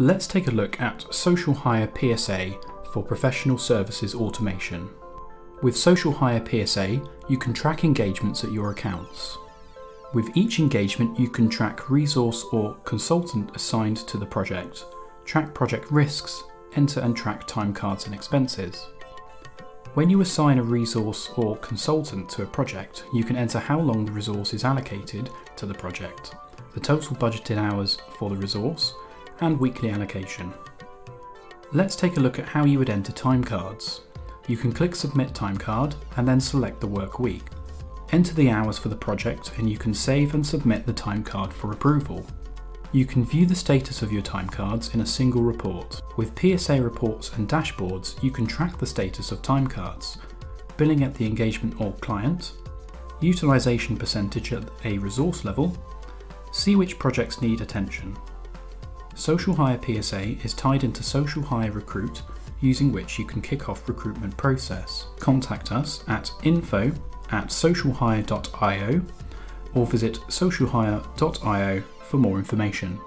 Let's take a look at SocialHire PSA for professional services automation. With SocialHire PSA, you can track engagements at your accounts. With each engagement, you can track resource or consultant assigned to the project, track project risks, enter and track time cards and expenses. When you assign a resource or consultant to a project, you can enter how long the resource is allocated to the project, the total budgeted hours for the resource, and weekly allocation. Let's take a look at how you would enter time cards. You can click Submit Time Card and then select the work week. Enter the hours for the project and you can save and submit the time card for approval. You can view the status of your time cards in a single report. With PSA reports and dashboards, you can track the status of time cards, billing at the engagement or client, utilisation percentage at a resource level, see which projects need attention. SocialHire PSA is tied into SocialHire Recruit, using which you can kick off recruitment process. Contact us at info at socialhire.io or visit socialhire.io for more information.